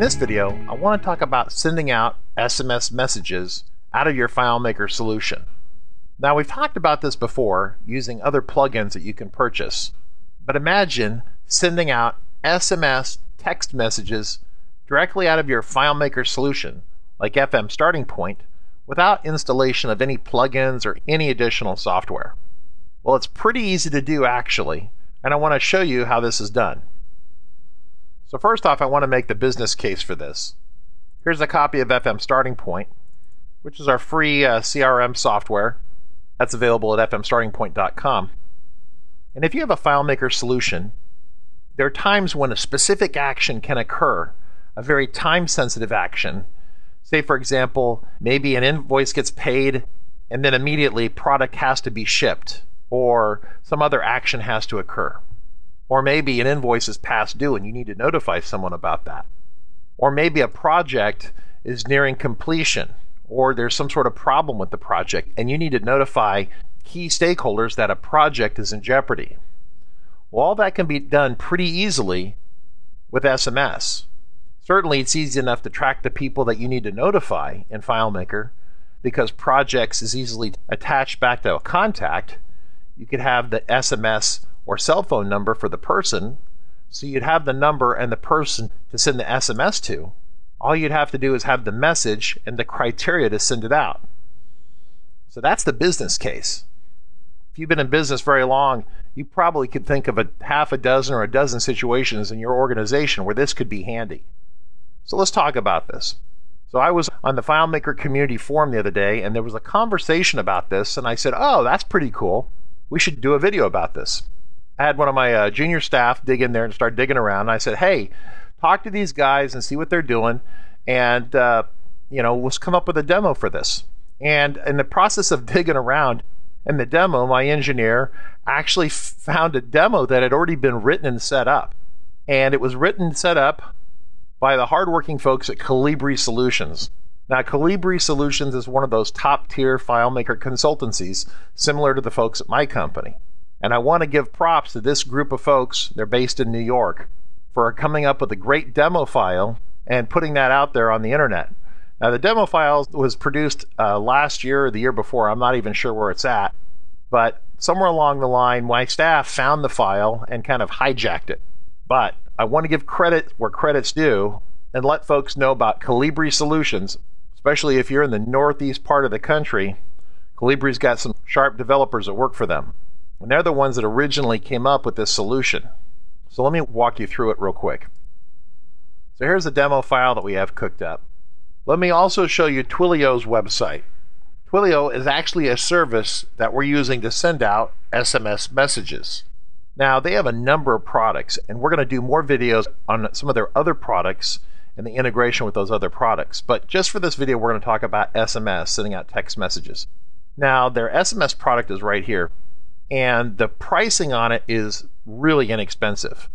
this video, I want to talk about sending out SMS messages out of your FileMaker solution. Now, we've talked about this before using other plugins that you can purchase, but imagine sending out SMS text messages directly out of your FileMaker solution, like FM Starting Point, without installation of any plugins or any additional software. Well, it's pretty easy to do actually, and I want to show you how this is done. So first off, I want to make the business case for this. Here's a copy of FM Starting Point, which is our free uh, CRM software that's available at fmstartingpoint.com. And if you have a FileMaker solution, there are times when a specific action can occur, a very time sensitive action. Say, for example, maybe an invoice gets paid and then immediately product has to be shipped or some other action has to occur. Or maybe an invoice is past due and you need to notify someone about that. Or maybe a project is nearing completion or there's some sort of problem with the project and you need to notify key stakeholders that a project is in jeopardy. Well, all that can be done pretty easily with SMS. Certainly, it's easy enough to track the people that you need to notify in FileMaker because projects is easily attached back to a contact. You could have the SMS or cell phone number for the person. So you'd have the number and the person to send the SMS to. All you'd have to do is have the message and the criteria to send it out. So that's the business case. If you've been in business very long, you probably could think of a half a dozen or a dozen situations in your organization where this could be handy. So let's talk about this. So I was on the FileMaker community forum the other day and there was a conversation about this and I said, "Oh, that's pretty cool. We should do a video about this." I had one of my uh, junior staff dig in there and start digging around. And I said, "Hey, talk to these guys and see what they're doing, and uh, you know, let's come up with a demo for this." And in the process of digging around in the demo, my engineer actually found a demo that had already been written and set up, and it was written and set up by the hardworking folks at Colibri Solutions. Now, Colibri Solutions is one of those top tier FileMaker consultancies, similar to the folks at my company. And I want to give props to this group of folks, they're based in New York, for coming up with a great demo file and putting that out there on the internet. Now, the demo file was produced uh, last year or the year before. I'm not even sure where it's at. But somewhere along the line, my staff found the file and kind of hijacked it. But I want to give credit where credit's due and let folks know about Colibri Solutions, especially if you're in the northeast part of the country. Colibri's got some sharp developers that work for them. And they're the ones that originally came up with this solution. So let me walk you through it real quick. So here's the demo file that we have cooked up. Let me also show you Twilio's website. Twilio is actually a service that we're using to send out SMS messages. Now, they have a number of products, and we're going to do more videos on some of their other products and the integration with those other products. But just for this video, we're going to talk about SMS, sending out text messages. Now, their SMS product is right here and the pricing on it is really inexpensive.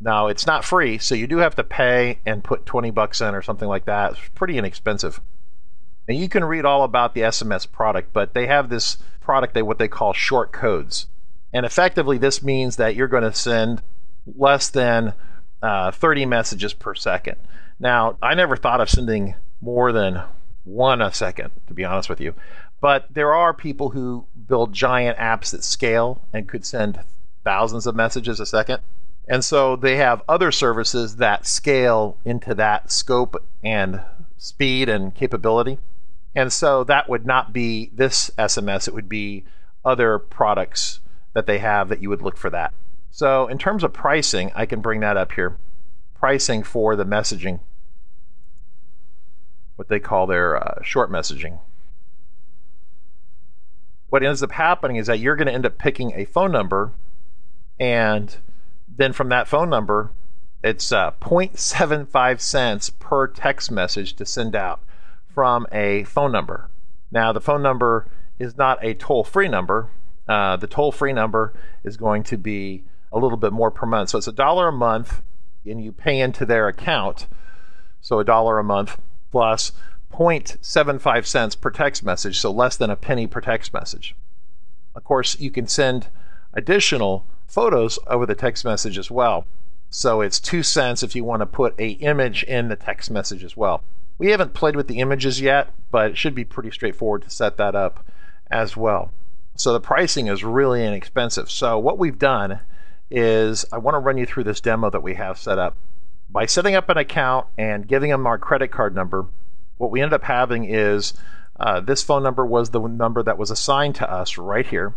Now it's not free, so you do have to pay and put 20 bucks in or something like that. It's pretty inexpensive. And you can read all about the SMS product, but they have this product they what they call short codes. And effectively this means that you're going to send less than uh, 30 messages per second. Now, I never thought of sending more than one a second, to be honest with you. But there are people who build giant apps that scale and could send thousands of messages a second. And so they have other services that scale into that scope and speed and capability. And so that would not be this SMS, it would be other products that they have that you would look for that. So, in terms of pricing, I can bring that up here. Pricing for the messaging, what they call their uh, short messaging what ends up happening is that you're going to end up picking a phone number, and then from that phone number, it's uh, 0.75 cents per text message to send out from a phone number. Now, the phone number is not a toll free number. Uh, the toll free number is going to be a little bit more per month. So it's a dollar a month, and you pay into their account. So a dollar a month plus 0.75 cents per text message, so less than a penny per text message. Of course, you can send additional photos over the text message as well. So it's two cents if you want to put a image in the text message as well. We haven't played with the images yet, but it should be pretty straightforward to set that up as well. So the pricing is really inexpensive. So what we've done is I want to run you through this demo that we have set up. By setting up an account and giving them our credit card number, what we ended up having is uh, this phone number was the number that was assigned to us right here.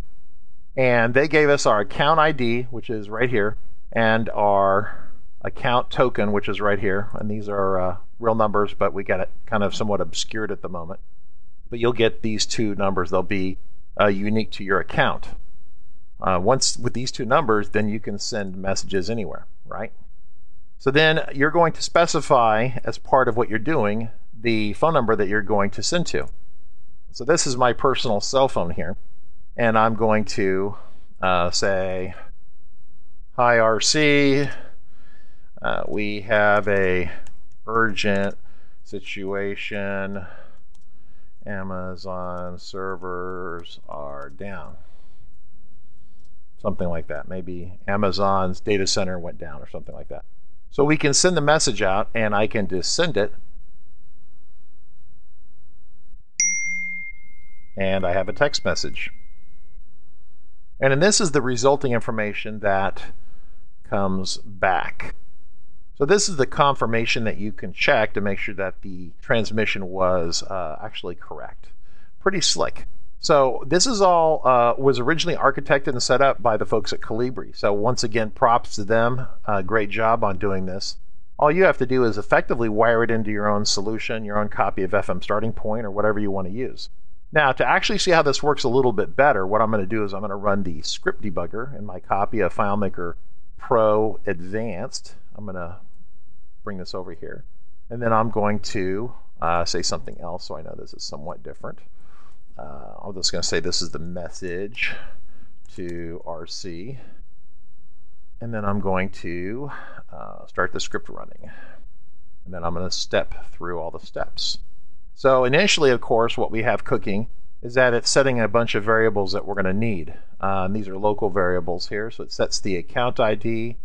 And they gave us our account ID, which is right here, and our account token, which is right here. And these are uh, real numbers, but we got it kind of somewhat obscured at the moment. But you'll get these two numbers. They'll be uh, unique to your account. Uh, once with these two numbers, then you can send messages anywhere, right? So then you're going to specify as part of what you're doing the phone number that you're going to send to. So this is my personal cell phone here, and I'm going to uh, say, "Hi RC, uh, we have a urgent situation. Amazon servers are down." Something like that. Maybe Amazon's data center went down or something like that. So we can send the message out, and I can just send it and I have a text message. And then this is the resulting information that comes back. So this is the confirmation that you can check to make sure that the transmission was uh, actually correct. Pretty slick. So this is all uh, was originally architected and set up by the folks at Colibri. So once again, props to them. Uh, great job on doing this. All you have to do is effectively wire it into your own solution, your own copy of FM Starting Point, or whatever you want to use. Now, to actually see how this works a little bit better, what I'm going to do is I'm going to run the script debugger in my copy of FileMaker Pro Advanced. I'm going to bring this over here. And then I'm going to uh, say something else so I know this is somewhat different. I'm just going to say this is the message to RC. And then I'm going to uh, start the script running. And then I'm going to step through all the steps. So initially, of course, what we have cooking is that it's setting a bunch of variables that we're going to need. Uh, these are local variables here. So it sets the account ID,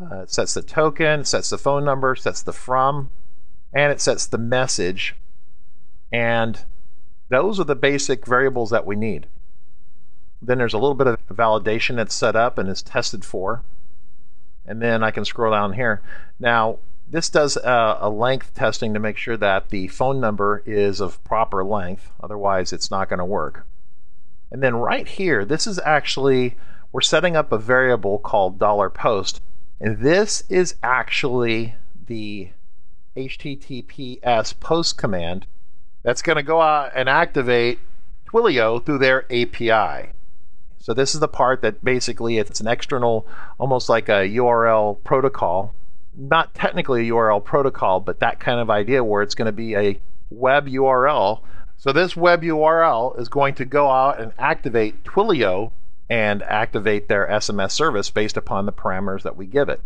uh, it sets the token, sets the phone number, sets the from, and it sets the message. And those are the basic variables that we need. Then there's a little bit of validation that's set up and is tested for. And then I can scroll down here. Now, this does a, a, length testing to make sure that the phone number is of proper length, otherwise it's not going to work. And then right here, this is actually, we're setting up a variable called dollar $post, and this is actually the HTTPS post command that's going to go out and activate Twilio through their API. So this is the part that basically it's an external, almost like a URL protocol not technically a URL protocol, but that kind of idea where it's going to be a web URL. So this web URL is going to go out and activate Twilio and activate their SMS service based upon the parameters that we give it.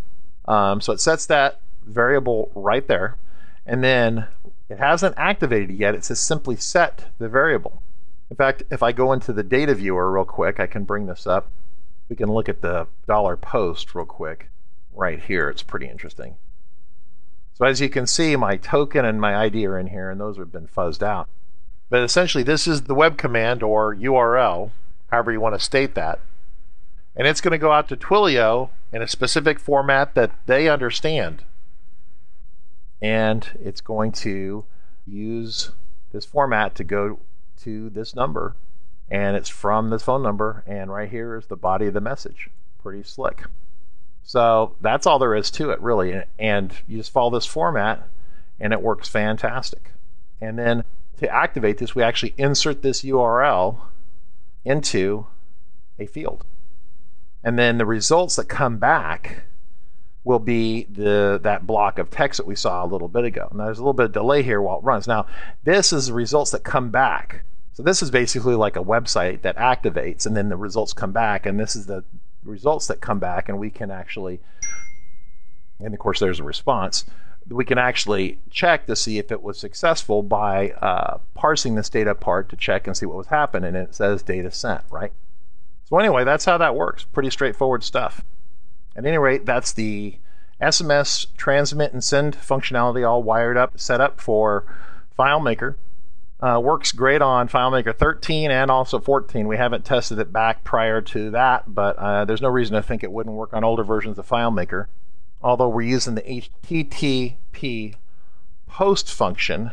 Um, so it sets that variable right there. And then it hasn't activated yet. It says simply set the variable. In fact, if I go into the data viewer real quick, I can bring this up. We can look at the dollar post real quick right here. It's pretty interesting. So as you can see, my token and my ID are in here, and those have been fuzzed out. But essentially, this is the web command or URL, however you want to state that. And it's going to go out to Twilio in a specific format that they understand. And it's going to use this format to go to this number. And it's from this phone number. And right here is the body of the message. Pretty slick. So that's all there is to it, really. And you just follow this format, and it works fantastic. And then to activate this, we actually insert this URL into a field. And then the results that come back will be the that block of text that we saw a little bit ago. Now there's a little bit of delay here while it runs. Now this is the results that come back. So this is basically like a website that activates and then the results come back and this is the results that come back, and we can actually, and of course, there's a response. We can actually check to see if it was successful by uh, parsing this data part to check and see what was happening. And it says data sent, right? So, anyway, that's how that works. Pretty straightforward stuff. At any rate, that's the SMS transmit and send functionality all wired up, set up for FileMaker. Uh, works great on FileMaker 13 and also 14. We haven't tested it back prior to that, but uh, there's no reason to think it wouldn't work on older versions of FileMaker. Although we're using the HTTP post function.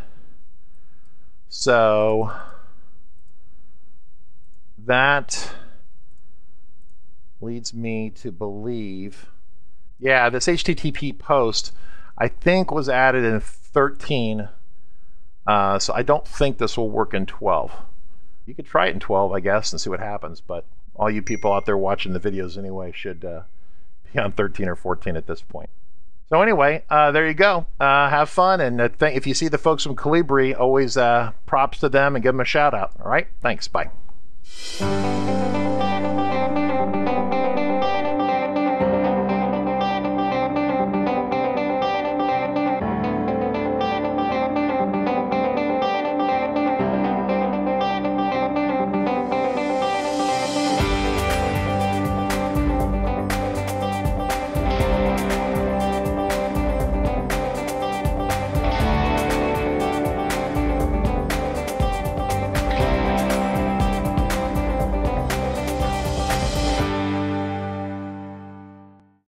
So that leads me to believe, yeah, this HTTP post I think was added in 13 uh, so I don't think this will work in 12. You could try it in 12, I guess, and see what happens. But all you people out there watching the videos anyway should uh, be on 13 or 14 at this point. So anyway, uh, there you go. Uh, have fun, and uh, th- if you see the folks from Colibri, always uh, props to them and give them a shout out. All right, thanks. Bye.